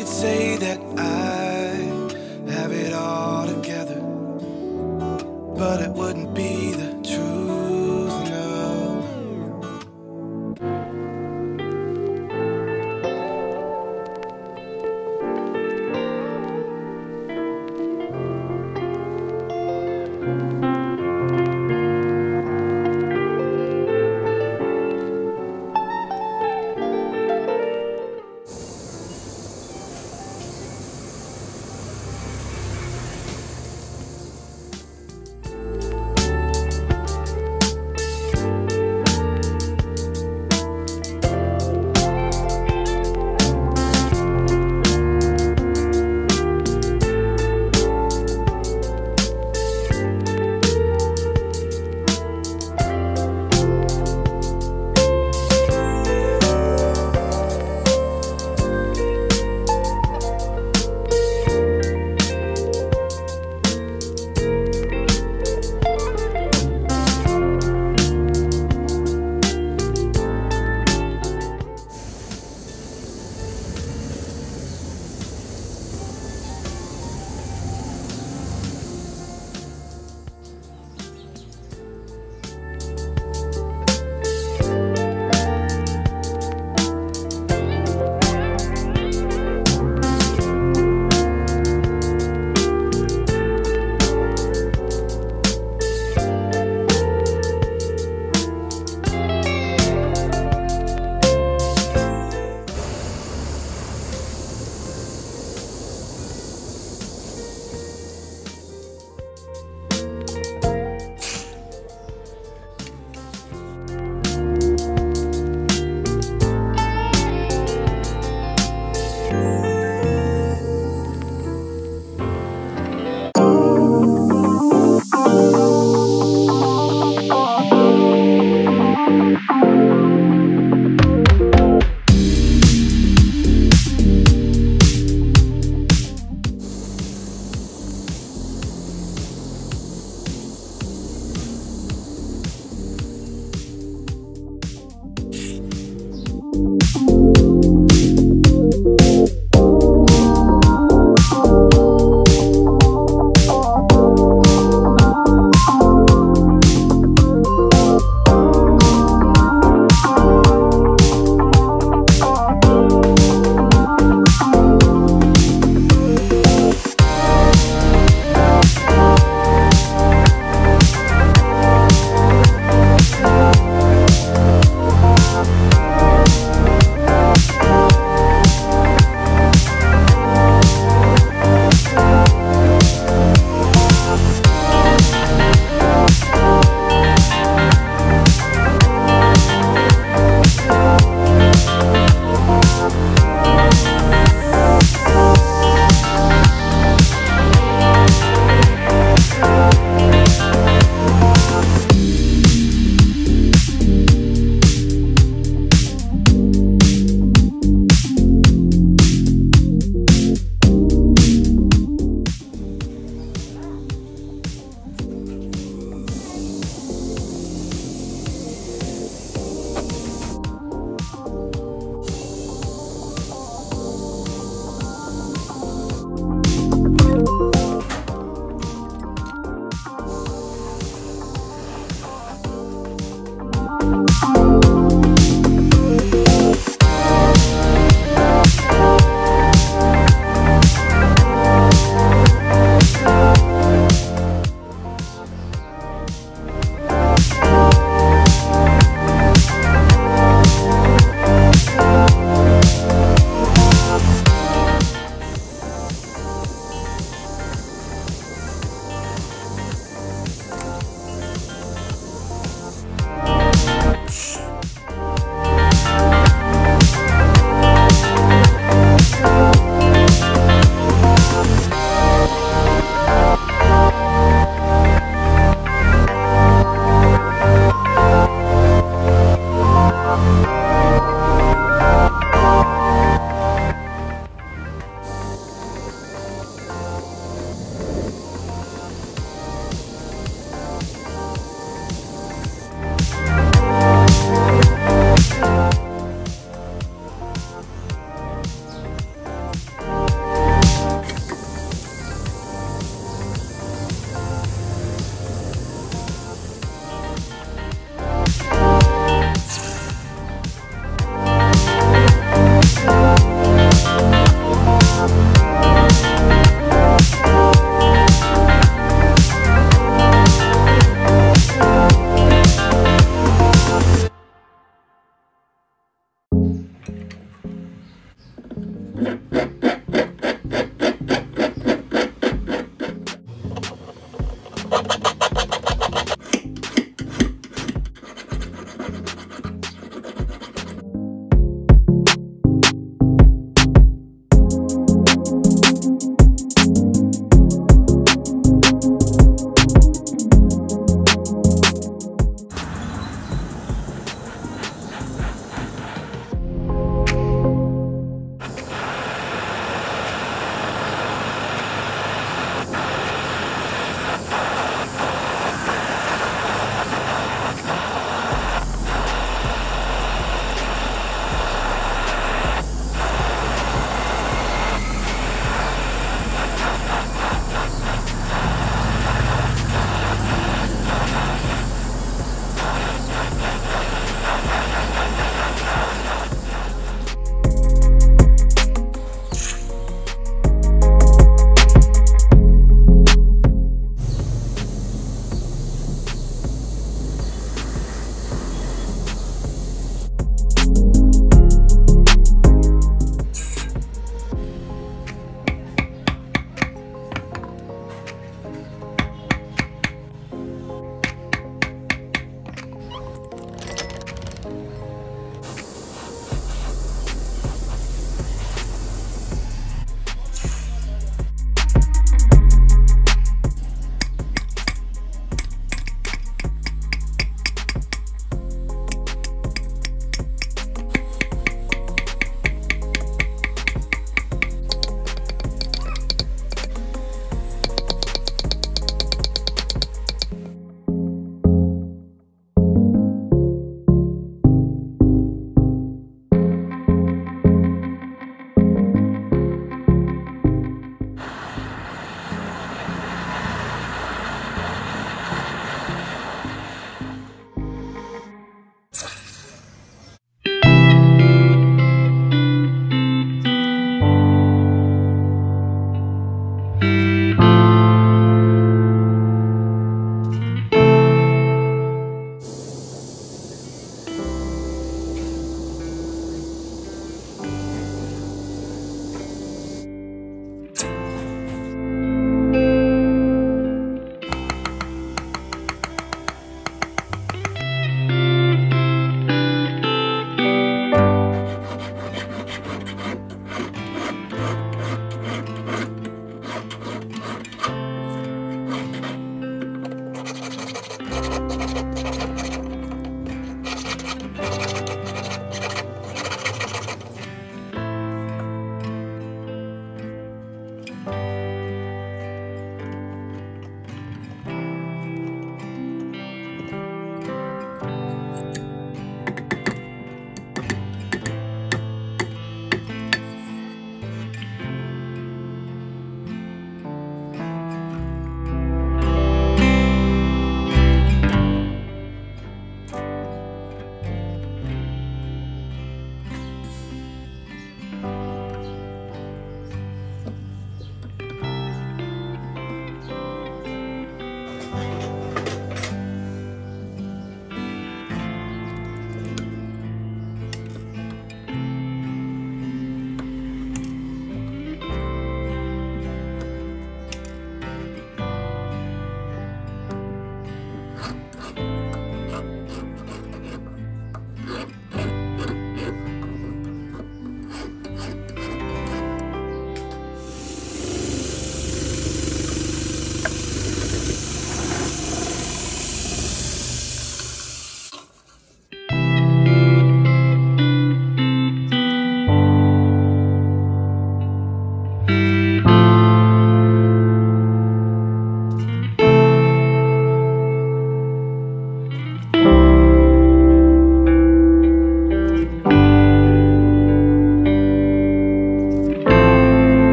Could say that I